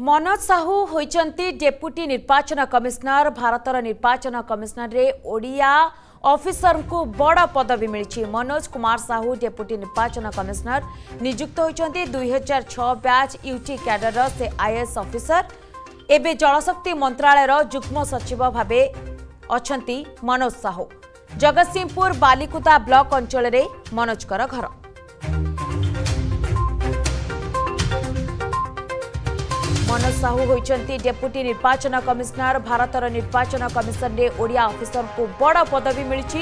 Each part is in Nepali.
मनोज साहू साहुन्छ डेपुटी निर्वाचन कमिशनर भारत निर्वाचन कमिशनर रे ओडिया ओडि को बड़ा पदवी मिस मनोज कुमार साहू डेपुटी निर्वाचन कमिशनर नियुक्त हुन्छ दुई हजार छ्याच युटी क्याडर र आइएस अफिसर ए जलशक्ति मन्त्रालयर जुग्म सचिव भावना मनोज साहु जगतसिंहपुर बालिकदा ब्लक अञ्चल मनोजको घर मनोज साहू साहुन्छ डेपुटी निर्वाचन कमिशनर भारत र निर्वाचन कमिसनले ओडिया अफिसर को बड पदवी मिच्छ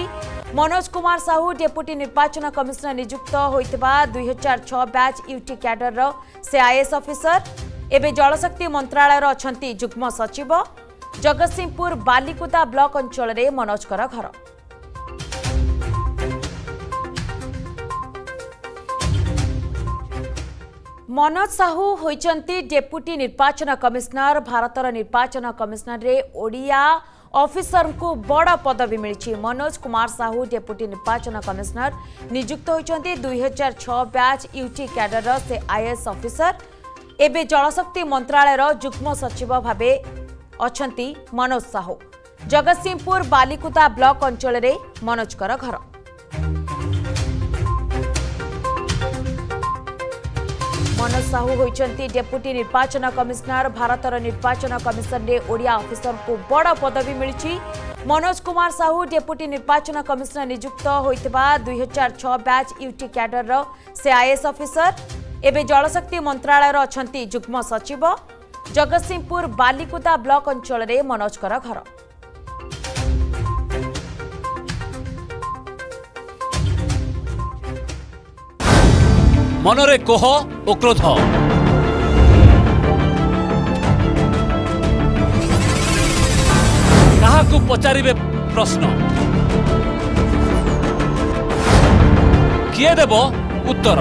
मनोज कुमार साहू डेपुटी निर्वाचन कमिसनर नियुक्त हु बैच यूटी क्याडर र सइएस अफिसर ए जलशक्ति मन्त्रालयर अहिले जुग्म सचिव जगतसिंहपुर बालिकदा ब्लक अञ्चलले मनोजको घर मनोज साहू साहुन्छ डेपुटी निर्वाचन कमिशनर भारत निर्वाचन कमिशनर रे ओडिया ओडि को बड़ा पदवी मिठाई मनोज कुमार साहू डेपुटी निर्वाचन कमिशनर नियुक्त हुन्छ दुई हजार छ्याच युटी क्याडर र आइएस अफिसर ए जलशक्ति मन्त्रालयर जुग्म सचिव भावे अहिले मनोज साहु जगतसिंहपुर बालिकदा ब्लक अञ्चल कर घर मनोज साहू साहुन्थ्यो डेपुटी निर्वाचन कमिशनर भारत र निर्वाचन कमिसनले ओडिया अफिसर को बड पदवी मिच्छु मनोज कुमार साहू डेपुटी निर्वाचन कमिशनर नियुक्त हुन्छ दुई हजार छ ब्याच युटी क्याडर र सइएस अफिसर ए जलशक्ति मन्त्रालयर अहिले जुग्म सचिव जगतसिंहपुर बालिकता ब्लक अञ्चलले मनोजको घर মনরে কোহ ও ক্রোধ କାହାକୁ ପଚାରିବେ ପ୍ରଶ୍ନ କିଏ ଦେବ ଉତ୍ତର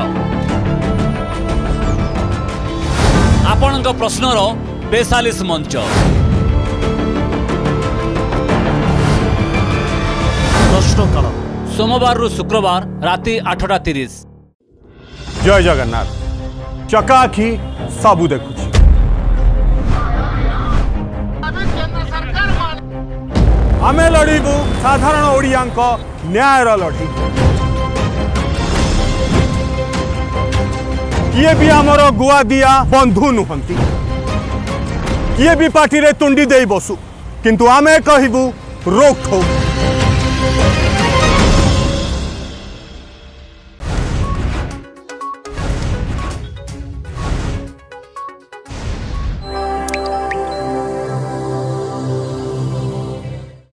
ଆପଣଙ୍କ ପ୍ରଶ୍ନର ବେସାଲିସ ମଞ୍ଚ ପ୍ରଶ୍ନକାଳ ସୋମବାରରୁ ଶୁକ୍ରବାର ରାତି ଆଠଟା ତିରିଶ जय जगन्नाथ चकाखि सब देखु आम लड़ू साधारण ओडिया न्यायर लड़ी किए भी आमर गुआ दिया बंधु नुहति किए भी पार्टी तुंडी दे बसु किंतु आमे कहू रोक ठोक